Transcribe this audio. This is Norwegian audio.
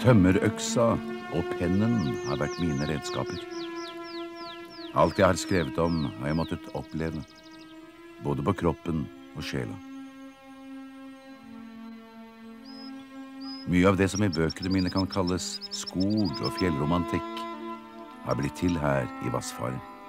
Tømmerøksa og pennen har vært mine redskaper. Alt jeg har skrevet om, har jeg måttet oppleve, både på kroppen og sjela. Mye av det som i bøkene mine kan kalles skog- og fjellromantikk, har blitt til her i Vassfaret.